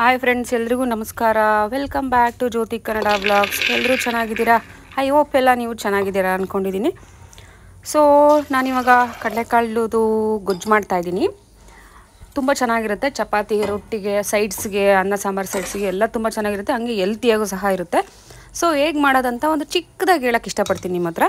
Hi friends ಎಲ್ರಿಗೂ ನಮಸ್ಕಾರ. Welcome back to Jyothi Kannada vlogs ಎಲ್ಲರೂ ಚೆನ್ನಾಗಿದ್ದೀರಾ? ಐ ಹೋಪ್ ಎಲ್ಲ ನೀವು ಚೆನ್ನಾಗಿದ್ದೀರಾ ಅಂದ್ಕೊಂಡಿದ್ದೀನಿ ಸೊ ನಾನಿವಾಗ ಕಡಲೆಕಾಳುದು ಗೊಜ್ಜು ಮಾಡ್ತಾಯಿದ್ದೀನಿ ತುಂಬ ಚೆನ್ನಾಗಿರುತ್ತೆ. ಚಪಾತಿ, ರೊಟ್ಟಿಗೆ, ಸೈಡ್ಸ್ಗೆ, ಅನ್ನ, ಸಾಂಬಾರು ಸೈಡ್ಸ್ಗೆ ಎಲ್ಲ ತುಂಬ ಚೆನ್ನಾಗಿರುತ್ತೆ. ಹಂಗೆ ಎಲ್ತಿಯಾಗೂ ಸಹ ಇರುತ್ತೆ. ಸೊ ಹೇಗೆ ಮಾಡೋದಂತ ಒಂದು ಚಿಕ್ಕದಾಗಿ ಹೇಳೋಕ್ಕೆ ಇಷ್ಟಪಡ್ತೀನಿ ನಿಮ್ಮ ಹತ್ರ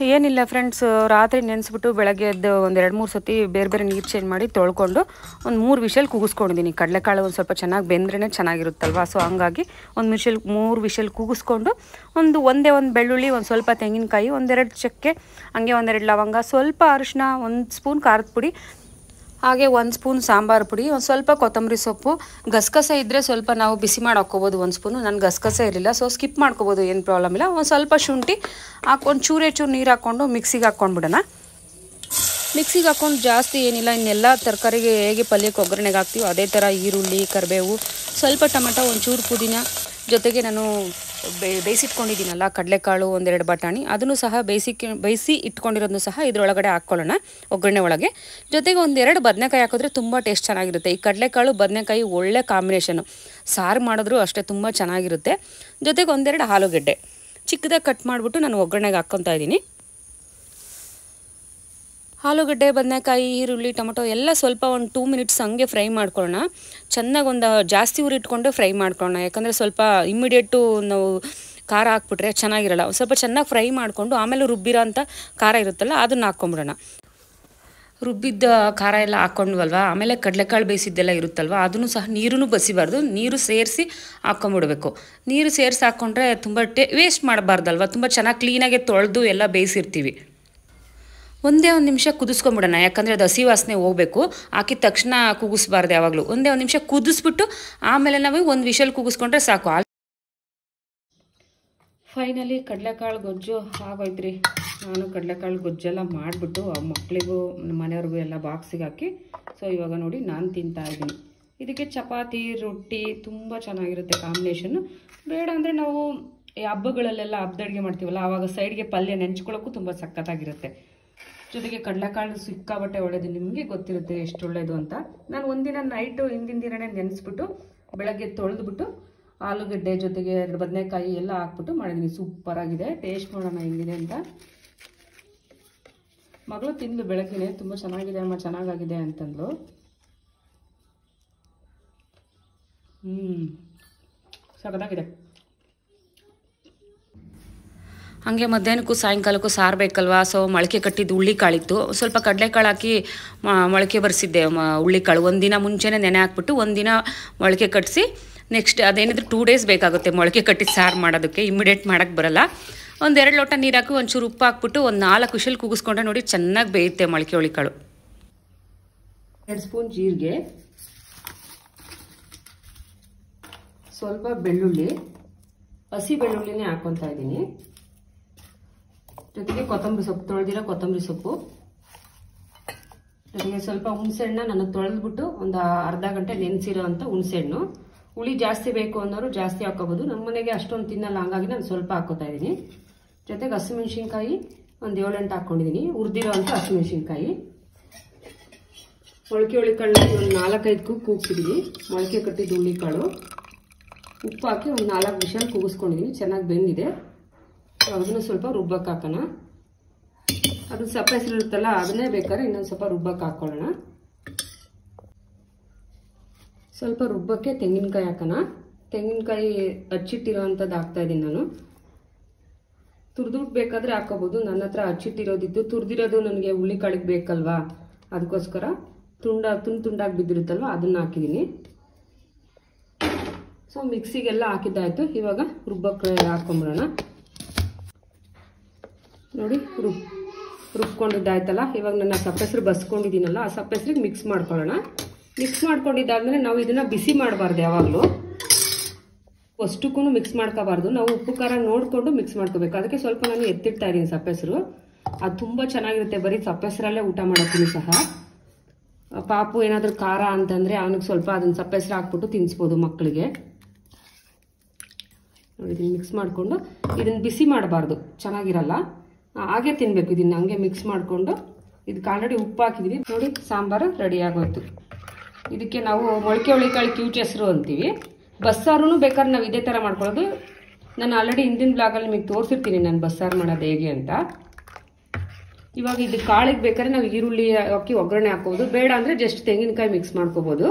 ಏನಿಲ್ಲ ಫ್ರೆಂಡ್ಸ್ ರಾತ್ರಿ ನೆನೆಸ್ಬಿಟ್ಟು ಬೆಳಗ್ಗೆ ಎದ್ದು ಒಂದು ಎರಡು ಮೂರು ಸತಿ ಬೇರೆ ಬೇರೆ ನೀರು ಚೇಂಜ್ ಮಾಡಿ ತೊಳ್ಕೊಂಡು ಒಂದು ಮೂರು ವಿಷಲ್ ಕೂಗಿಸ್ಕೊಂಡಿದ್ದೀನಿ ಕಡಲೆಕಾಳು ಒಂದು ಸ್ವಲ್ಪ ಚೆನ್ನಾಗಿ ಬೆಂದ್ರೇ ಚೆನ್ನಾಗಿರುತ್ತಲ್ವ? ಸೊ ಹಂಗಾಗಿ ಒಂದು ವಿಷಲ್, ಮೂರು ವಿಷಲ್ ಕೂಗಿಸ್ಕೊಂಡು ಒಂದು ಒಂದೇ ಒಂದು ಬೆಳ್ಳುಳ್ಳಿ, ಒಂದು ಸ್ವಲ್ಪ ತೆಂಗಿನಕಾಯಿ ಒಂದೆರಡು ಚಕ್ಕೆ, ಹಂಗೆ ಒಂದೆರಡು ಲವಂಗ, ಸ್ವಲ್ಪ ಅರಿಶಿನ ಒಂದು ಸ್ಪೂನ್ ಖಾರದ ಪುಡಿ ಹಾಗೆ ಒಂದು ಸ್ಪೂನ್ ಸಾಂಬಾರು ಪುಡಿ, ಒಂದು ಸ್ವಲ್ಪ ಕೊತ್ತಂಬರಿ ಸೊಪ್ಪು. ಗಸಗಸೆ ಇದ್ದರೆ ಸ್ವಲ್ಪ ನಾವು ಬಿಸಿ ಮಾಡಿ ಹಾಕ್ಕೋಬೋದು ಒಂದು ಸ್ಪೂನು. ನಾನು ಗಸಗಸೆ ಇರಲಿಲ್ಲ ಸೊ ಸ್ಕಿಪ್ ಮಾಡ್ಕೋಬೋದು, ಏನು ಪ್ರಾಬ್ಲಮ್ ಇಲ್ಲ. ಒಂದು ಸ್ವಲ್ಪ ಶುಂಠಿ ಹಾಕೊಂಡು ಚೂರೇ ಚೂರು ನೀರು ಹಾಕ್ಕೊಂಡು ಮಿಕ್ಸಿಗೆ ಹಾಕ್ಕೊಂಡ್ಬಿಡೋಣ. ಮಿಕ್ಸಿಗೆ ಹಾಕ್ಕೊಂಡು ಜಾಸ್ತಿ ಏನಿಲ್ಲ, ಇನ್ನೆಲ್ಲ ತರಕಾರಿಗೆ ಹೇಗೆ ಪಲ್ಯಕ್ಕೆ ಒಗ್ಗರಣೆಗೆ ಹಾಕ್ತೀವೋ ಅದೇ ಥರ ಈರುಳ್ಳಿ, ಕರಿಬೇವು, ಸ್ವಲ್ಪ ಟೊಮೆಟೊ ಒಂಚೂರು ಪುದೀನ. ಜೊತೆಗೆ ನಾನು ಬೇಯಿಸಿಟ್ಕೊಂಡಿದ್ದೀನಲ್ಲ, ಕಡಲೆಕಾಳು ಒಂದೆರಡು ಬಟಾಣಿ, ಅದನ್ನು ಸಹ ಬೇಯಿಸಿ ಬೇಯಿಸಿ ಇಟ್ಕೊಂಡಿರೋದನ್ನು ಸಹ ಇದರೊಳಗಡೆ ಹಾಕ್ಕೊಳ್ಳೋಣ ಒಗ್ಗರಣೆ ಒಳಗೆ. ಜೊತೆಗೆ ಒಂದೆರಡು ಬದನೆಕಾಯಿ ಹಾಕಿದ್ರೆ ತುಂಬ ಟೇಸ್ಟ್ ಚೆನ್ನಾಗಿರುತ್ತೆ. ಈ ಕಡಲೆಕಾಳು, ಬದನೆಕಾಯಿ ಒಳ್ಳೆ ಕಾಂಬಿನೇಷನು. ಸಾರು ಮಾಡಿದ್ರೂ ಅಷ್ಟೇ ತುಂಬ ಚೆನ್ನಾಗಿರುತ್ತೆ. ಜೊತೆಗೆ ಒಂದೆರಡು ಆಲೂಗೆಡ್ಡೆ. ಚಿಕ್ಕದಾಗಿ ಕಟ್ ಮಾಡಿಬಿಟ್ಟು ನಾನು ಒಗ್ಗರಣೆಗೆ ಹಾಕ್ಕೊತಾ ಇದ್ದೀನಿ. ಆಲೂಗಡ್ಡೆ, ಬದನೆಕಾಯಿ, ಈರುಳ್ಳಿ, ಟೊಮೊಟೊ ಎಲ್ಲ ಸ್ವಲ್ಪ ಒಂದು ಟೂ ಮಿನಿಟ್ಸ್ ಹಂಗೆ ಫ್ರೈ ಮಾಡ್ಕೊಳ್ಳೋಣ. ಚೆನ್ನಾಗಿ ಒಂದು ಜಾಸ್ತಿ ಉರಿಟ್ಕೊಂಡು ಫ್ರೈ ಮಾಡ್ಕೊಳ್ಳೋಣ. ಯಾಕಂದರೆ ಸ್ವಲ್ಪ ಇಮ್ಮಿಡಿಯೇಟು ನಾವು ಖಾರ ಹಾಕ್ಬಿಟ್ರೆ ಚೆನ್ನಾಗಿರಲ್ಲ. ಸ್ವಲ್ಪ ಚೆನ್ನಾಗಿ ಫ್ರೈ ಮಾಡಿಕೊಂಡು ಆಮೇಲೆ ರುಬ್ಬಿರೋ ಅಂಥ ಖಾರ ಇರುತ್ತಲ್ಲ, ಅದನ್ನು ಹಾಕ್ಕೊಂಬಿಡೋಣ. ರುಬ್ಬಿದ್ದ ಖಾರ ಎಲ್ಲ ಹಾಕ್ಕೊಂಡ್ವಲ್ವ? ಆಮೇಲೆ ಕಡಲೆಕಾಳು ಬೇಯಿಸಿದ್ದೆಲ್ಲ ಇರುತ್ತಲ್ವ? ಅದನ್ನು ಸಹ ನೀರೂ ಬಸಿಬಾರ್ದು. ನೀರು ಸೇರಿಸಿ ಹಾಕ್ಕೊಂಬಿಡ್ಬೇಕು. ನೀರು ಸೇರಿಸಿ ಹಾಕ್ಕೊಂಡ್ರೆ ತುಂಬ ಟೇ ವೇಸ್ಟ್ ಮಾಡಬಾರ್ದಲ್ವ? ತುಂಬ ಚೆನ್ನಾಗಿ ಕ್ಲೀನಾಗೆ ತೊಳೆದು ಎಲ್ಲ ಬೇಯಿಸಿರ್ತೀವಿ. ಒಂದೇ ಒಂದು ನಿಮಿಷ ಕುದಿಸ್ಕೊಂಬಿಡೋಣ. ಯಾಕಂದರೆ ಅದು ಹಸಿ ವಾಸನೆ ಹೋಗಬೇಕು. ಹಾಕಿದ ತಕ್ಷಣ ಕೂಗಿಸ್ಬಾರ್ದು ಯಾವಾಗಲೂ. ಒಂದೇ ಒಂದು ನಿಮಿಷ ಕುದಿಸ್ಬಿಟ್ಟು ಆಮೇಲೆ ನಾವು ಒಂದು ವಿಷಲ್ ಕೂಗಿಸ್ಕೊಂಡ್ರೆ ಸಾಕು. ಫೈನಲಿ ಕಡಲೆಕಾಳು ಗೊಜ್ಜು ಆಗೋಯ್ತ್ರಿ. ನಾನು ಕಡಲೆಕಾಳು ಗೊಜ್ಜೆಲ್ಲ ಮಾಡಿಬಿಟ್ಟು ಮಕ್ಕಳಿಗೂ ಮನೆಯವ್ರಿಗೂ ಎಲ್ಲ ಬಾಕ್ಸಿಗೆ ಹಾಕಿ, ಸೊ ಇವಾಗ ನೋಡಿ ನಾನು ತಿಂತಾ ಇದ್ದೀನಿ. ಇದಕ್ಕೆ ಚಪಾತಿ, ರೊಟ್ಟಿ ತುಂಬ ಚೆನ್ನಾಗಿರುತ್ತೆ ಕಾಂಬಿನೇಷನ್ನು ಬೇಡ ಅಂದರೆ ನಾವು ಈ ಹಬ್ಬಗಳಲ್ಲೆಲ್ಲ ಹಬ್ಬದ ಅಡುಗೆ ಮಾಡ್ತೀವಲ್ಲ, ಆವಾಗ ಸೈಡ್ಗೆ ಪಲ್ಯ ನೆಂಚ್ಕೊಳ್ಳೋಕ್ಕೂ ತುಂಬ ಸಖತ್ತಾಗಿರುತ್ತೆ. ಜೊತೆಗೆ ಕಡಲೆಕಾಳು ಸಿಕ್ಕಾಬಟ್ಟೆ ಒಳ್ಳೇದು ನಿಮಗೆ ಗೊತ್ತಿರುತ್ತೆ, ಎಷ್ಟು ಒಳ್ಳೇದು ಅಂತ. ನಾನು ಒಂದಿನ ನೈಟು ಹಿಂದಿನ ದಿನನೇ ನೆನೆಸ್ಬಿಟ್ಟು ಬೆಳಗ್ಗೆ ತೊಳೆದ್ಬಿಟ್ಟು ಆಲೂಗಡ್ಡೆ ಜೊತೆಗೆ ಎರಡು ಬದನೆಕಾಯಿ ಎಲ್ಲ ಹಾಕ್ಬಿಟ್ಟು ಮಾಡಿದ್ದೀನಿ ಸೂಪರ್ ಆಗಿದೆ. ಟೇಸ್ಟ್ ಮಾಡೋಣ ಹೆಂಗಿದೆ ಅಂತ. ಮಗಳು ತಿಂದು ಬೆಳಗ್ಗೆನೆ, ತುಂಬ ಚೆನ್ನಾಗಿದೆ ಅಮ್ಮ, ಚೆನ್ನಾಗಾಗಿದೆ ಅಂತಂದ್ಲು. ಹ್ಞೂ ಸಖತ್ತಾಗಿದೆ. ಹಾಗೆ ಮಧ್ಯಾಹ್ನಕ್ಕೂ ಸಾಯಂಕಾಲಕ್ಕೂ ಸಾರು ಬೇಕಲ್ವಾ ಸೊ ಮೊಳಕೆ ಕಟ್ಟಿದ್ದು ಹುಳ್ಳಿಕಾಳಿತ್ತು ಸ್ವಲ್ಪ ಕಡಲೆಕಾಳು ಹಾಕಿ ಮೊಳಕೆ ಬರೆಸಿದ್ದೆ. ಹುಳ್ಳಿಕಾಳು ಒಂದಿನ ಮುಂಚೆನೇ ನೆನೆ ಹಾಕ್ಬಿಟ್ಟು ಒಂದಿನ ಮೊಳಕೆ ಕಟ್ಟಿಸಿ ನೆಕ್ಸ್ಟ್ ಅದೇನಿದ್ರು ಟೂ ಡೇಸ್ ಬೇಕಾಗುತ್ತೆ ಮೊಳಕೆ ಕಟ್ಟಿ ಸಾರು ಮಾಡೋದಕ್ಕೆ. ಇಮಿಡಿಯೇಟ್ ಮಾಡೋಕ್ಕೆ ಬರಲ್ಲ. ಒಂದೆರಡು ಲೋಟ ನೀರು ಹಾಕಿ ಒಂಚೂರು ಉಪ್ಪು ಹಾಕ್ಬಿಟ್ಟು ಒಂದು ನಾಲ್ಕು ವಿಷಲ್ ಕೂಗಿಸ್ಕೊಂಡ್ರೆ ನೋಡಿ ಚೆನ್ನಾಗಿ ಬೇಯುತ್ತೆ ಮೊಳಕೆ ಹುಳಿಕಾಳು ಎರಡು ಸ್ಪೂನ್ ಜೀರಿಗೆ, ಸ್ವಲ್ಪ ಬೆಳ್ಳುಳ್ಳಿ, ಹಸಿ ಬೆಳ್ಳುಳ್ಳಿನೇ ಹಾಕ್ಕೊತಾ ಇದ್ದೀನಿ. ಜೊತೆಗೆ ಕೊತ್ತಂಬರಿ ಸೊಪ್ಪು, ತೊಳೆದಿರೋ ಕೊತ್ತಂಬರಿ ಸೊಪ್ಪು. ಜೊತೆಗೆ ಸ್ವಲ್ಪ ಹುಣಸೆಹಣ್ಣ ನಾನು ತೊಳೆದ್ಬಿಟ್ಟು ಒಂದು ಅರ್ಧ ಗಂಟೆ ನೆನೆಸಿರೋ ಅಂತ ಹುಣಸೆಹಣ್ಣು. ಹುಳಿ ಜಾಸ್ತಿ ಬೇಕು ಅನ್ನೋರು ಜಾಸ್ತಿ ಹಾಕೋಬೋದು. ನಮ್ಮ ಮನೆಗೆ ಅಷ್ಟೊಂದು ತಿನ್ನಲ್ಲ, ಹಂಗಾಗಿ ನಾನು ಸ್ವಲ್ಪ ಹಾಕೋತಾ ಇದ್ದೀನಿ. ಜೊತೆಗೆ ಹಸಿಮೆಣ್ಸಿನ್ಕಾಯಿ ಒಂದು ಏಳೆಂಟು ಹಾಕ್ಕೊಂಡಿದ್ದೀನಿ ಹುರಿದಿರೋ ಅಂಥ ಹಸಿಮೆಣ್ಸಿನ್ಕಾಯಿ. ಮೊಳಕೆ ಹುಳಿಕಾಳು ಒಂದು ನಾಲ್ಕೈದು ಕೂಗ್ಸಿದ್ದೀನಿ. ಮೊಳಕೆ ಕಟ್ಟಿದ್ದು ಹುಳಿಕಾಳು. ಉಪ್ಪು ಹಾಕಿ ಒಂದು ನಾಲ್ಕು ವಿಷಲ್ ಕೂಗಿಸ್ಕೊಂಡಿದ್ದೀನಿ. ಚೆನ್ನಾಗಿ ಬೆಂದಿದೆ. ಅದನ್ನು ಸ್ವಲ್ಪ ರುಬ್ಬಕ್ಕೆ ಹಾಕೋಣ. ಅದು ಸಪ್ಪೆ ಹೆಸರಿರುತ್ತಲ್ಲ ಅದನ್ನೇ ಬೇಕಾದ್ರೆ ಇನ್ನೊಂದು ಸ್ವಲ್ಪ ರುಬ್ಬಕ್ಕೆ ಹಾಕ್ಕೊಳ್ಳೋಣ ಸ್ವಲ್ಪ ರುಬ್ಬಕ್ಕೆ ತೆಂಗಿನಕಾಯಿ ಹಾಕೋಣ. ತೆಂಗಿನಕಾಯಿ ಹಚ್ಚಿಟ್ಟಿರೋವಂಥದ್ದು ಹಾಕ್ತಾ ಇದ್ದೀನಿ ನಾನು. ತುರಿದ್ಬಿಟ್ಟು ಬೇಕಾದರೆ ಹಾಕೋಬೋದು. ನನ್ನ ಹತ್ರ ಹಚ್ಚಿಟ್ಟಿರೋದಿದ್ದು ತುರಿದಿರೋದು ನನಗೆ ಹುಳಿ ಕಾಳಿಗೆ ಬೇಕಲ್ವಾ? ಅದಕ್ಕೋಸ್ಕರ ತುಂಡ, ತುಂಡು ತುಂಡಾಗಿ ಬಿದ್ದಿರುತ್ತಲ್ವ, ಅದನ್ನು ಹಾಕಿದ್ದೀನಿ ಸೊ ಮಿಕ್ಸಿಗೆಲ್ಲ ಹಾಕಿದ್ದಾಯಿತು. ಇವಾಗ ರುಬ್ಬಕ್ಕೆ ಹಾಕ್ಕೊಂಬಿಡೋಣ ನೋಡಿ ರುಬ್ ರುಬ್ಕೊಂಡಿದ್ದಾಯ್ತಲ್ಲ ಇವಾಗ ನಾನು ಸಪ್ಪೆಸರು ಬಸ್ಕೊಂಡಿದ್ದೀನಲ್ಲ, ಆ ಸಪ್ಪೆಸ್ರಿಗೆ ಮಿಕ್ಸ್ ಮಾಡ್ಕೊಳ್ಳೋಣ. ಮಿಕ್ಸ್ ಮಾಡ್ಕೊಂಡಿದ್ದಾದ್ಮೇಲೆ ನಾವು ಇದನ್ನು ಬಿಸಿ ಮಾಡಬಾರ್ದು ಯಾವಾಗಲೂ. ಅಷ್ಟಕ್ಕೂ ಮಿಕ್ಸ್ ಮಾಡ್ಕೋಬಾರ್ದು. ನಾವು ಉಪ್ಪು, ಖಾರ ನೋಡಿಕೊಂಡು ಮಿಕ್ಸ್ ಮಾಡ್ಕೋಬೇಕು. ಅದಕ್ಕೆ ಸ್ವಲ್ಪ ನಾನು ಎತ್ತಿಡ್ತಾ ಇದ್ದೀನಿ ಸಪ್ಪೆಸರು ಅದು ತುಂಬ ಚೆನ್ನಾಗಿರುತ್ತೆ. ಬರೀ ಸಪ್ಪೆಸರಲ್ಲೇ ಊಟ ಮಾಡೋಕ್ಕೂ ಸಹ. ಪಾಪು ಏನಾದರೂ ಖಾರ ಅಂತಂದರೆ ಅವನಿಗೆ ಸ್ವಲ್ಪ ಅದನ್ನು ಸಪ್ಪೆಸ್ರ ಹಾಕ್ಬಿಟ್ಟು ತಿನ್ನಿಸ್ಬೋದು ಮಕ್ಕಳಿಗೆ. ನೋಡಿ, ಇದನ್ನು ಮಿಕ್ಸ್ ಮಾಡಿಕೊಂಡು ಇದನ್ನು ಬಿಸಿ ಮಾಡಬಾರ್ದು. ಚೆನ್ನಾಗಿರಲ್ಲ. ಹಾಗೆ ತಿನ್ನಬೇಕು ಇದನ್ನ ಹಂಗೆ ಮಿಕ್ಸ್ ಮಾಡಿಕೊಂಡು ಇದಕ್ಕೆ ಆಲ್ರೆಡಿ ಉಪ್ಪು ಹಾಕಿದ್ವಿ. ನೋಡಿ, ಸಾಂಬಾರು ರೆಡಿ ಆಗೋಯ್ತು. ಇದಕ್ಕೆ ನಾವು ಮೊಳಕೆ ಹುಳಿಕಾಳು ಕ್ಯೂಚ್ ಹೆಸರು ಅಂತೀವಿ. ಬಸ್ಸಾರು ಬೇಕಾದ್ರೆ ನಾವು ಇದೇ ಥರ ಮಾಡ್ಕೊಳ್ಳೋದು. ನಾನು ಆಲ್ರೆಡಿ ಹಿಂದಿನ ಬ್ಲಾಗಲ್ಲಿ ನಿಮಗೆ ತೋರಿಸಿರ್ತೀನಿ ನಾನು ಬಸ್ಸಾರು ಮಾಡೋದು ಹೇಗೆ ಅಂತ. ಇವಾಗ ಇದು ಕಾಳಿಗೆ ಬೇಕಾದ್ರೆ ನಾವು ಈರುಳ್ಳಿ ಹಾಕಿ ಒಗ್ಗರಣೆ ಹಾಕೋಬೋದು. ಬೇಡ ಅಂದರೆ ಜಸ್ಟ್ ತೆಂಗಿನಕಾಯಿ ಮಿಕ್ಸ್ ಮಾಡ್ಕೋಬೋದು.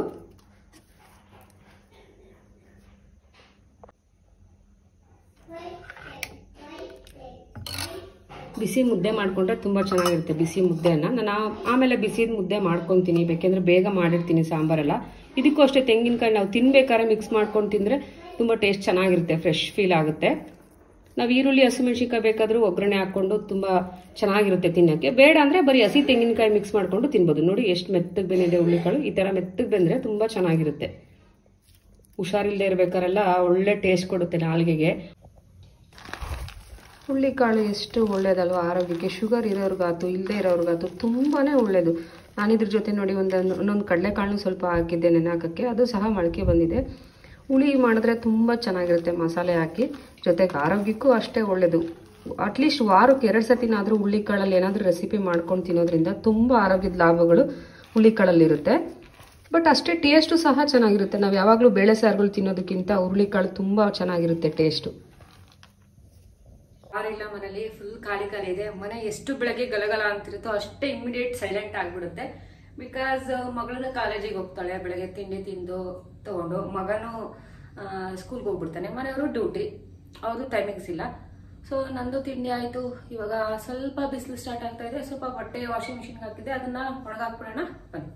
ಬಿಸಿ ಮುದ್ದೆ ಮಾಡಿಕೊಂಡ್ರೆ ತುಂಬ ಚೆನ್ನಾಗಿರುತ್ತೆ ಬಿಸಿ ಮುದ್ದೆನ. ನಾನು ಆಮೇಲೆ ಬಿಸಿದ ಮುದ್ದೆ ಮಾಡ್ಕೊತೀನಿ, ಬೇಕೆಂದ್ರೆ ಬೇಗ ಮಾಡಿರ್ತೀನಿ ಸಾಂಬಾರೆಲ್ಲ. ಇದಕ್ಕೂ ಅಷ್ಟೇ ತೆಂಗಿನಕಾಯಿ ನಾವು ತಿನ್ಬೇಕಾದ್ರೆ ಮಿಕ್ಸ್ ಮಾಡ್ಕೊಂಡು ತಿಂದರೆ ತುಂಬ ಟೇಸ್ಟ್ ಚೆನ್ನಾಗಿರುತ್ತೆ ಫ್ರೆಶ್ ಫೀಲ್ ಆಗುತ್ತೆ. ನಾವು ಈರುಳ್ಳಿ, ಹಸಿಮೆಣ್ಸಿನ್ಕಾಯಿ ಬೇಕಾದರೂ ಒಗ್ಗರಣೆ ಹಾಕ್ಕೊಂಡು ತುಂಬ ಚೆನ್ನಾಗಿರುತ್ತೆ ತಿನ್ನೋಕ್ಕೆ. ಬೇಡ ಅಂದರೆ ಬರೀ ಹಸಿ ತೆಂಗಿನಕಾಯಿ ಮಿಕ್ಸ್ ಮಾಡಿಕೊಂಡು ತಿನ್ಬೋದು. ನೋಡಿ ಎಷ್ಟು ಮೆತ್ತಗೆ ಬೆಂದಿದೆ ಹುಳ್ಳಿಕಾಳು ಈ ಥರ ಮೆತ್ತಗೆ ಬೆಂದರೆ ತುಂಬ ಚೆನ್ನಾಗಿರುತ್ತೆ. ಹುಷಾರಿಲ್ಲದೆ ಇರಬೇಕಾರೆಲ್ಲ ಒಳ್ಳೆ ಟೇಸ್ಟ್ ಕೊಡುತ್ತೆ ನಾಲ್ಗೆಗೆ. ಹುಳ್ಳಿಕಾಳು ಎಷ್ಟು ಒಳ್ಳೇದಲ್ವ? ಆರೋಗ್ಯಕ್ಕೆ ಶುಗರ್ ಇರೋರ್ಗಾತು ಇಲ್ಲದೆ ಇರೋರ್ಗಾತು ತುಂಬಾ ಒಳ್ಳೆಯದು ನಾನಿದ್ರ ಜೊತೆ ನೋಡಿ ಒಂದು ಇನ್ನೊಂದು ಕಡಲೆಕಾಳನ್ನು ಸ್ವಲ್ಪ ಹಾಕಿದ್ದೆ ನೆನೆಹಾಕಕ್ಕೆ. ಅದು ಸಹ ಮೊಳಕೆ ಬಂದಿದೆ. ಹುಳಿ ಮಾಡಿದ್ರೆ ತುಂಬ ಚೆನ್ನಾಗಿರುತ್ತೆ ಮಸಾಲೆ ಹಾಕಿ. ಜೊತೆಗೆ ಆರೋಗ್ಯಕ್ಕೂ ಅಷ್ಟೇ ಒಳ್ಳೆಯದು ಅಟ್ಲೀಸ್ಟ್ ವಾರಕ್ಕೆ ಎರಡು ಸತಿನಾದರೂ ಹುಳ್ಳಿಕಾಳಲ್ಲಿ ಏನಾದರೂ ರೆಸಿಪಿ ಮಾಡ್ಕೊಂಡು ತಿನ್ನೋದ್ರಿಂದ ತುಂಬ ಆರೋಗ್ಯದ ಲಾಭಗಳು ಹುಳ್ಳಿಕಾಳಲ್ಲಿರುತ್ತೆ ಬಟ್ ಅಷ್ಟೇ ಟೇಸ್ಟು ಸಹ ಚೆನ್ನಾಗಿರುತ್ತೆ. ನಾವು ಯಾವಾಗಲೂ ಬೇಳೆ ಸಾರುಗಳು ತಿನ್ನೋದಕ್ಕಿಂತ ಹುರುಳಿಕಾಳು ತುಂಬ ಚೆನ್ನಾಗಿರುತ್ತೆ ಟೇಸ್ಟು ಯಾರಿಲ್ಲ ಮನೇಲಿ ಫುಲ್ ಖಾಲಿ ಖಾಲಿ ಇದೆ. ಮನೆ ಎಷ್ಟು ಬೆಳಗ್ಗೆ ಗಲಗಲ ಅಂತಿರುತ್ತೋ ಅಷ್ಟೇ ಇಮಿಡಿಯೇಟ್ ಸೈಲೆಂಟ್ ಆಗಿಬಿಡುತ್ತೆ. ಬಿಕಾಸ್ ಮಗಳನ್ನ ಕಾಲೇಜಿಗೆ ಹೋಗ್ತಾಳೆ, ಬೆಳಗ್ಗೆ ತಿಂಡಿ ತಿಂದು ತಗೊಂಡು, ಮಗನು ಸ್ಕೂಲ್ಗೆ ಹೋಗ್ಬಿಡ್ತಾನೆ. ಮನೆಯವರು ಡ್ಯೂಟಿ ಅವರು ಟೈಮಿಂಗ್ಸ್ ಇಲ್ಲ. ಸೊ ನಂದು ತಿಂಡಿ ಆಯಿತು. ಇವಾಗ ಸ್ವಲ್ಪ ಬಿಸಿಲು ಸ್ಟಾರ್ಟ್ ಆಗ್ತಾ ಇದೆ. ಸ್ವಲ್ಪ ಬಟ್ಟೆ ವಾಷಿಂಗ್ ಮಿಷಿನ್ಗೆ ಹಾಕಿದೆ ಅದನ್ನ ಒಣಗಾಕ್ಬಿಡೋಣ. ಬನ್ನಿ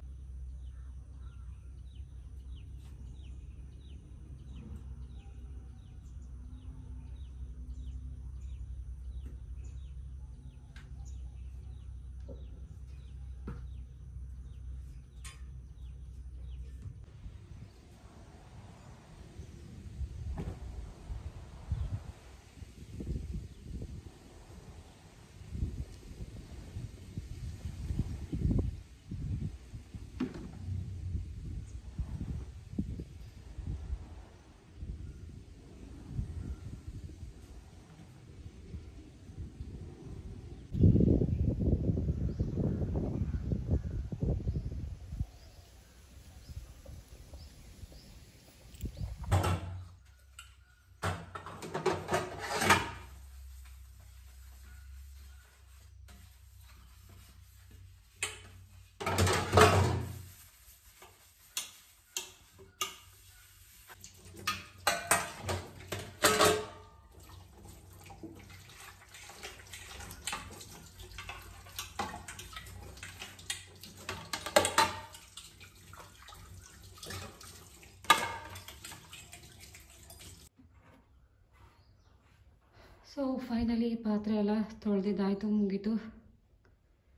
ಸೊ ಫೈನಲಿ ಪಾತ್ರೆ ಎಲ್ಲ ತೊಳೆದಿದ್ದಾಯಿತು, ಮುಗೀತು.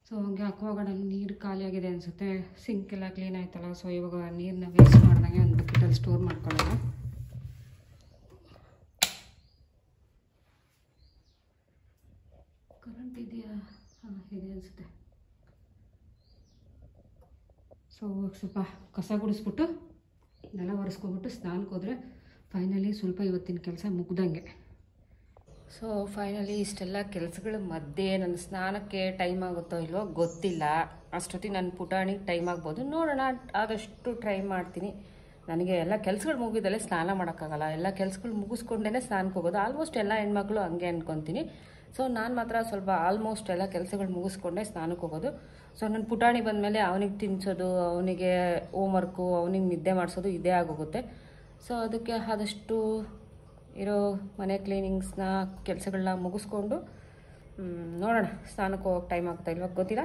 ಸೊ ಹಂಗೆ ಅಕ್ವಾಗಾರ್ಡಲ್ಲಿ ನೀರು ಖಾಲಿಯಾಗಿದೆ ಅನಿಸುತ್ತೆ. ಸಿಂಕ್ ಎಲ್ಲ ಕ್ಲೀನ್ ಆಯ್ತಲ್ಲ ಸೊ ಇವಾಗ ನೀರನ್ನ ವೇಸ್ಟ್ ಮಾಡ್ದಂಗೆ ಒಂದು ಬಕೆಟಲ್ಲಿ ಸ್ಟೋರ್ ಮಾಡ್ಕೊಳ್ಳೋಣ. ಕರೆಂಟ್ ಇದೆಯಾ? ಹಾಂ, ಇದೆ ಅನಿಸುತ್ತೆ. ಸೊ ಸ್ವಲ್ಪ ಕಸ ಗುಡಿಸ್ಬಿಟ್ಟು, ನೆಲ ಒರೆಸ್ಕೊಬಿಟ್ಟು ಸ್ನಾನಕ್ಕೆ ಹೋದರೆ ಫೈನಲಿ ಸ್ವಲ್ಪ ಇವತ್ತಿನ ಕೆಲಸ ಮುಗ್ದಂಗೆ. ಸೊ ಫೈನಲಿ ಇಷ್ಟೆಲ್ಲ ಕೆಲಸಗಳ ಮಧ್ಯೆ ನನ್ನ ಸ್ನಾನಕ್ಕೆ ಟೈಮ್ ಆಗುತ್ತೋ ಇಲ್ವೋ ಗೊತ್ತಿಲ್ಲ. ಅಷ್ಟೊತ್ತಿಗೆ ನನ್ನ ಪುಟಾಣಿಗೆ ಟೈಮ್ ಆಗ್ಬೋದು. ನೋಡೋಣ, ಆದಷ್ಟು ಟ್ರೈ ಮಾಡ್ತೀನಿ. ನನಗೆ ಎಲ್ಲ ಕೆಲಸಗಳು ಮುಗಿದಲ್ಲೇ ಸ್ನಾನ ಮಾಡೋಕ್ಕಾಗಲ್ಲ. ಎಲ್ಲ ಕೆಲಸಗಳು ಮುಗಿಸ್ಕೊಂಡೇ ಸ್ನಾನಕ್ಕೆ ಹೋಗೋದು. ಆಲ್ಮೋಸ್ಟ್ ಎಲ್ಲ ಹೆಣ್ಮಕ್ಳು ಹಂಗೆ ಅಂದ್ಕೊತೀನಿ ಸೊ ನಾನು ಮಾತ್ರ ಸ್ವಲ್ಪ ಆಲ್ಮೋಸ್ಟ್ ಎಲ್ಲ ಕೆಲಸಗಳು ಮುಗಿಸ್ಕೊಂಡೆ ಸ್ನಾನಕ್ಕೆ ಹೋಗೋದು. ಸೊ ನನ್ನ ಪುಟಾಣಿ ಬಂದಮೇಲೆ ಅವನಿಗೆ ತಿನ್ನಿಸೋದು ಅವನಿಗೆ ಹೋಮ್ವರ್ಕು ಅವನಿಗೆ ನಿದ್ದೆ ಮಾಡಿಸೋದು ಇದೇ ಆಗೋಗುತ್ತೆ. ಸೊ ಅದಕ್ಕೆ ಆದಷ್ಟು ಇರೋ ಮನೆ ಕ್ಲೀನಿಂಗ್ಸ್ನ ಕೆಲಸಗಳನ್ನ ಮುಗಿಸ್ಕೊಂಡು ನೋಡೋಣ ಸ್ನಾನಕ್ಕೆ ಹೋಗೋಕೆ ಟೈಮ್ ಆಗ್ತಾ ಇಲ್ವಾ ಗೊತ್ತಿಲ್ಲ.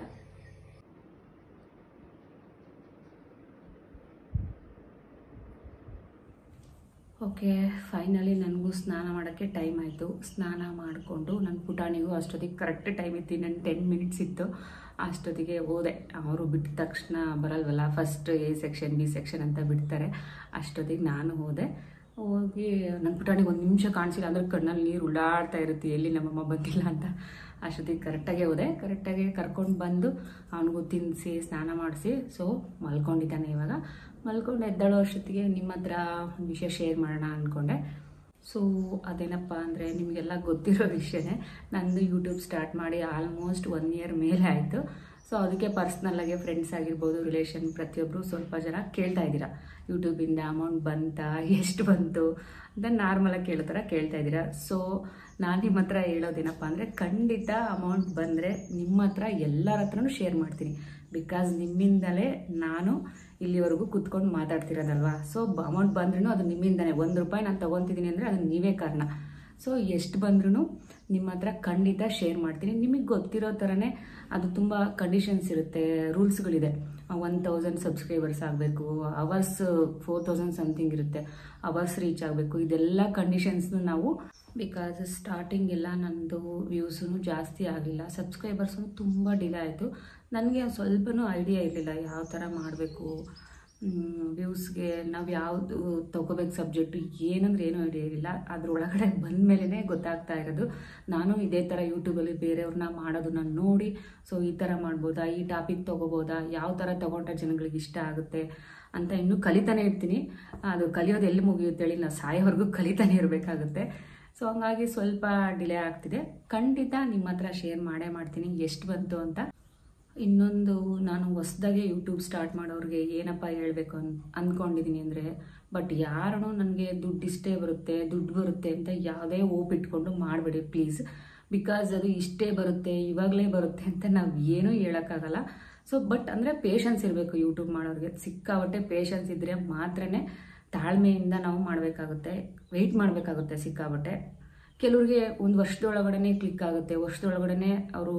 ಓಕೆ ಫೈನಲಿ ನನಗೂ ಸ್ನಾನ ಮಾಡೋಕ್ಕೆ ಟೈಮ್ ಆಯಿತು. ಸ್ನಾನ ಮಾಡಿಕೊಂಡು ನನ್ನ ಪುಟಾಣಿಗೂ ಅಷ್ಟೊತ್ತಿಗೆ ಕರೆಕ್ಟ್ ಟೈಮ್ ಇತ್ತು ನನ್ನ ಟೆನ್ ಮಿನಿಟ್ಸ್ ಇತ್ತು. ಅಷ್ಟೊತ್ತಿಗೆ ಹೋದೆ. ಅವರು ಬಿಟ್ಟ ತಕ್ಷಣ ಬರಲ್ವಲ್ಲ first A section B section ಅಂತ ಬಿಡ್ತಾರೆ. ಅಷ್ಟೊತ್ತಿಗೆ ನಾನು ಹೋದೆ. ಹೋಗಿ ನನ್ನ ಪುಟಾಣಿಗೆ ಒಂದು ನಿಮಿಷ ಕಾಣಿಸಿಲ್ಲ ಅಂದ್ರೆ ಕಣ್ಣಲ್ಲಿ ನೀರು ಉಳ್ಳಾಡ್ತಾ ಇರುತ್ತೆ, ಎಲ್ಲಿ ನಮ್ಮಮ್ಮ ಬಂದಿಲ್ಲ ಅಂತ. ಅಷ್ಟೊತ್ತಿಗೆ ಕರೆಕ್ಟಾಗೆ ಹೋದೆ ಕರೆಕ್ಟಾಗಿ ಕರ್ಕೊಂಡು ಬಂದು ಅವನಿಗೂ ತಿನ್ನಿಸಿ ಸ್ನಾನ ಮಾಡಿಸಿ ಸೊ ಮಲ್ಕೊಂಡಿದ್ದಾನೆ ಇವಾಗ. ಮಲ್ಕೊಂಡು ಎದ್ದಾಳೋ ಅಷ್ಟೊತ್ತಿಗೆ ನಿಮ್ಮ ಹತ್ರ ಒಂದು ವಿಷಯ ಶೇರ್ ಮಾಡೋಣ ಅಂದ್ಕೊಂಡೆ ಸೊ ಅದೇನಪ್ಪ ಅಂದರೆ ನಿಮಗೆಲ್ಲ ಗೊತ್ತಿರೋ ವಿಷಯನೇ, ನಂದು ಯೂಟ್ಯೂಬ್ ಸ್ಟಾರ್ಟ್ ಮಾಡಿ ಆಲ್ಮೋಸ್ಟ್ ಒನ್ ಇಯರ್ ಮೇಲೆ ಆಯಿತು. ಸೊ ಅದಕ್ಕೆ ಪರ್ಸ್ನಲ್ ಆಗಿ ಫ್ರೆಂಡ್ಸ್ ಆಗಿರ್ಬೋದು ರಿಲೇಷನ್ ಪ್ರತಿಯೊಬ್ಬರು ಸ್ವಲ್ಪ ಜನ ಕೇಳ್ತಾ ಇದ್ದೀರಾ. ಯೂಟ್ಯೂಬಿಂದ ಅಮೌಂಟ್ ಬಂತಾ, ಎಷ್ಟು ಬಂತು ಅಂತ ನಾರ್ಮಲಾಗಿ ಕೇಳೋ ಥರ ಕೇಳ್ತಾ ಇದ್ದೀರಾ. ಸೊ ನಾನು ನಿಮ್ಮ ಹತ್ರ ಹೇಳೋದೇನಪ್ಪ ಅಂದರೆ ಖಂಡಿತ ಅಮೌಂಟ್ ಬಂದರೆ ನಿಮ್ಮ ಹತ್ರ ಎಲ್ಲರ ಹತ್ರನು ಶೇರ್ ಮಾಡ್ತೀನಿ. ಬಿಕಾಸ್ ನಿಮ್ಮಿಂದಲೇ ನಾನು ಇಲ್ಲಿವರೆಗೂ ಕುತ್ಕೊಂಡು ಮಾತಾಡ್ತಿರೋದಲ್ವಾ? ಸೊ ಅಮೌಂಟ್ ಬಂದ್ರೂ ಅದು ನಿಮ್ಮಿಂದಲೇ ಒಂದು ರೂಪಾಯಿ ನಾನು ತೊಗೊತಿದ್ದೀನಿ ಅಂದರೆ ಅದು ನೀವೇ ಕಾರಣ. ಸೊ ಎಷ್ಟು ಬಂದ್ರೂ ನಿಮ್ಮ ಹತ್ರ ಖಂಡಿತ ಶೇರ್ ಮಾಡ್ತೀನಿ. ನಿಮಗೆ ಗೊತ್ತಿರೋ ಥರನೇ ಅದು ತುಂಬ ಕಂಡೀಷನ್ಸ್ ಇರುತ್ತೆ, ರೂಲ್ಸ್ಗಳಿದೆ. ಒನ್ ತೌಸಂಡ್ ಸಬ್ಸ್ಕ್ರೈಬರ್ಸ್ ಆಗಬೇಕು ಅವರ್ಸ್ ಫೋರ್ ತೌಸಂಡ್ ಸಮಥಿಂಗ್ ಇರುತ್ತೆ ಅವರ್ಸ್ ರೀಚ್ ಆಗಬೇಕು. ಇದೆಲ್ಲ ಕಂಡೀಷನ್ಸ್ನು ನಾವು ಬಿಕಾಸ್ ಸ್ಟಾರ್ಟಿಂಗ್ ಎಲ್ಲ ನನ್ನದು ವ್ಯೂಸೂ ಜಾಸ್ತಿ ಆಗಲಿಲ್ಲ ಸಬ್ಸ್ಕ್ರೈಬರ್ಸು ತುಂಬ ಡಿಲೇ ಆಯಿತು. ನನಗೆ ಸ್ವಲ್ಪನೂ ಐಡಿಯಾ ಇರಲಿಲ್ಲ, ಯಾವ ಥರ ಮಾಡಬೇಕು. ವ್ಯೂಸ್ಗೆ ನಾವು ಯಾವುದು ತಗೋಬೇಕು ಸಬ್ಜೆಕ್ಟು ಏನಂದ್ರೆ ಏನೂ ಐಡಿಯಾ ಇರಲಿಲ್ಲ. ಅದ್ರೊಳಗಡೆ ಬಂದ ಮೇಲೇ ಗೊತ್ತಾಗ್ತಾ ಇರೋದು. ನಾನು ಇದೇ ಥರ ಯೂಟ್ಯೂಬಲ್ಲಿ ಬೇರೆಯವ್ರನ್ನ ಮಾಡೋದನ್ನ ನೋಡಿ ಸೊ ಈ ಥರ ಮಾಡ್ಬೋದಾ, ಈ ಟಾಪಿಕ್ ತೊಗೋಬೋದಾ, ಯಾವ ಥರ ತೊಗೊಂಡ್ರೆ ಜನಗಳಿಗೆ ಇಷ್ಟ ಆಗುತ್ತೆ ಅಂತ ಇನ್ನೂ ಕಲಿತಾನೆ ಇರ್ತೀನಿ. ಅದು ಕಲಿಯೋದು ಎಲ್ಲಿ ಮುಗಿಯುತ್ತೇಳಿ ನಾವು ಸಾಯೋವರೆಗೂ ಕಲಿತಾನೆ ಇರಬೇಕಾಗುತ್ತೆ. ಸೊ ಹಂಗಾಗಿ ಸ್ವಲ್ಪ ಡಿಲೇ ಆಗ್ತಿದೆ. ಖಂಡಿತ ನಿಮ್ಮ ಹತ್ರ ಶೇರ್ ಮಾಡೇ ಮಾಡ್ತೀನಿ. ಎಷ್ಟು ಬಂತು ಅಂತ. ಇನ್ನೊಂದು ನಾನು ಹೊಸ್ದಾಗೆ ಯೂಟ್ಯೂಬ್ ಸ್ಟಾರ್ಟ್ ಮಾಡೋರಿಗೆ ಏನಪ್ಪ ಹೇಳಬೇಕು ಅನ್ ಅಂದ್ಕೊಂಡಿದ್ದೀನಿ ಅಂದರೆ, ಬಟ್ ಯಾರೂ ನನಗೆ ದುಡ್ಡು ಇಷ್ಟೇ ಬರುತ್ತೆ, ದುಡ್ಡು ಬರುತ್ತೆ ಅಂತ ಯಾವುದೇ ಓಪ್ ಇಟ್ಕೊಂಡು ಮಾಡಬೇಡಿ ಪ್ಲೀಸ್ ಬಿಕಾಸ್ ಅದು ಇಷ್ಟೇ ಬರುತ್ತೆ, ಇವಾಗಲೇ ಬರುತ್ತೆ ಅಂತ ನಾವು ಏನೂ ಹೇಳೋಕ್ಕಾಗಲ್ಲ. ಸೊ ಬಟ್ ಅಂದರೆ ಪೇಷನ್ಸ್ ಇರಬೇಕು ಯೂಟ್ಯೂಬ್ ಮಾಡೋರಿಗೆ. ಸಿಕ್ಕಾಬಟ್ಟೆ ಪೇಷನ್ಸ್ ಇದ್ದರೆ ಮಾತ್ರನೇ ತಾಳ್ಮೆಯಿಂದ ನಾವು ಮಾಡಬೇಕಾಗುತ್ತೆ ವೆಯ್ಟ್ ಮಾಡಬೇಕಾಗುತ್ತೆ ಸಿಕ್ಕಾಬಟ್ಟೆ ಕೆಲವ್ರಿಗೆ ಒಂದು ವರ್ಷದೊಳಗಡೆ ಕ್ಲಿಕ್ ಆಗುತ್ತೆ ವರ್ಷದೊಳಗಡೆ ಅವರು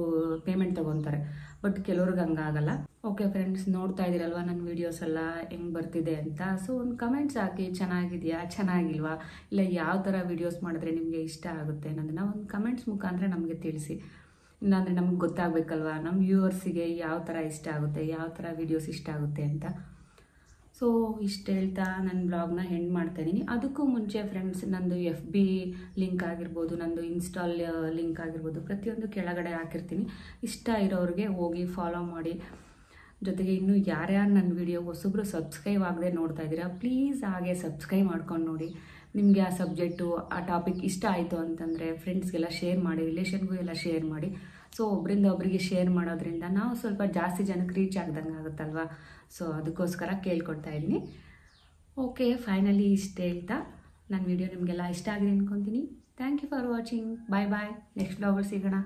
ಪೇಮೆಂಟ್ ತಗೊತಾರೆ. ಬಟ್ ಕೆಲವ್ರಿಗೆ ಹಂಗಾಗಲ್ಲ. ಓಕೆ ಫ್ರೆಂಡ್ಸ್ ನೋಡ್ತಾ ಇದ್ದೀರಲ್ವಾ ನನ್ನ ವೀಡಿಯೋಸ್ ಎಲ್ಲ? ಹೆಂಗೆ ಬರ್ತಿದೆ ಅಂತ? ಸೊ ಒಂದು ಕಮೆಂಟ್ಸ್ ಹಾಕಿ, ಚೆನ್ನಾಗಿದೆಯಾ? ಚೆನ್ನಾಗಿಲ್ವಾ? ಇಲ್ಲ ಯಾವ ಥರ ವೀಡಿಯೋಸ್ ಮಾಡಿದ್ರೆ ನಿಮಗೆ ಇಷ್ಟ ಆಗುತ್ತೆ? ಅನ್ನೋದನ್ನ ಒಂದು ಕಮೆಂಟ್ಸ್ ಮುಖಾಂತರ ನಮಗೆ ತಿಳಿಸಿ. ಇಲ್ಲಾಂದರೆ ನಮ್ಗೆ ಗೊತ್ತಾಗಬೇಕಲ್ವಾ? ನಮ್ಮ ವ್ಯೂವರ್ಸಿಗೆ ಯಾವ ಥರ ಇಷ್ಟ ಆಗುತ್ತೆ? ಯಾವ ಥರ ವೀಡಿಯೋಸ್ ಇಷ್ಟ ಆಗುತ್ತೆ ಅಂತ. ಸೊ ಇಷ್ಟು ಹೇಳ್ತಾ ನನ್ನ ಬ್ಲಾಗ್ನ ಹೆಂಡ್ ಮಾಡ್ತಾಯಿದ್ದೀನಿ ಅದಕ್ಕೂ ಮುಂಚೆ ಫ್ರೆಂಡ್ಸ್ ನಂದು ಎಫ್ ಬಿ ಲಿಂಕ್ ಆಗಿರ್ಬೋದು, ನಂದು ಇನ್ಸ್ಟಾಲ್ ಲಿಂಕ್ ಆಗಿರ್ಬೋದು, ಪ್ರತಿಯೊಂದು ಕೆಳಗಡೆ ಹಾಕಿರ್ತೀನಿ. ಇಷ್ಟ ಇರೋರಿಗೆ ಹೋಗಿ ಫಾಲೋ ಮಾಡಿ. ಜೊತೆಗೆ ಇನ್ನೂ ಯಾರ್ಯಾರು ನನ್ನ ವಿಡಿಯೋ ಹೊಸಬ್ರು ಸಬ್ಸ್ಕ್ರೈಬ್ ಆಗದೆ ನೋಡ್ತಾ ಇದ್ದೀರಾ ಪ್ಲೀಸ್ ಹಾಗೆ ಸಬ್ಸ್ಕ್ರೈಬ್ ಮಾಡ್ಕೊಂಡು ನೋಡಿ. ನಿಮಗೆ ಆ ಸಬ್ಜೆಕ್ಟು ಆ ಟಾಪಿಕ್ ಇಷ್ಟ ಆಯಿತು ಅಂತಂದರೆ ಫ್ರೆಂಡ್ಸ್ಗೆಲ್ಲ ಶೇರ್ ಮಾಡಿ ರಿಲೇಷನ್ಗೂ ಎಲ್ಲ ಶೇರ್ ಮಾಡಿ. ಸೊ ಒಬ್ಬರಿಂದ ಒಬ್ಬರಿಗೆ ಶೇರ್ ಮಾಡೋದ್ರಿಂದ ನಾವು ಸ್ವಲ್ಪ ಜಾಸ್ತಿ ಜನಕ್ಕೆ ರೀಚ್ ಆಗ್ದಂಗೆ ಆಗುತ್ತಲ್ವಾ? ಸೊ ಅದಕ್ಕೋಸ್ಕರ ಕೇಳ್ಕೊಡ್ತಾ ಇದ್ದೀನಿ. ಓಕೆ ಫೈನಲಿ ಇಷ್ಟು ಹೇಳ್ತಾ ನನ್ನ ವಿಡಿಯೋ ನಿಮಗೆಲ್ಲ ಇಷ್ಟ ಆಗಿದೆ ಅಂದ್ಕೊತೀನಿ thank you for watching bye bye next ಬ್ಲಾಗಲ್ಲಿ ಸಿಗೋಣ.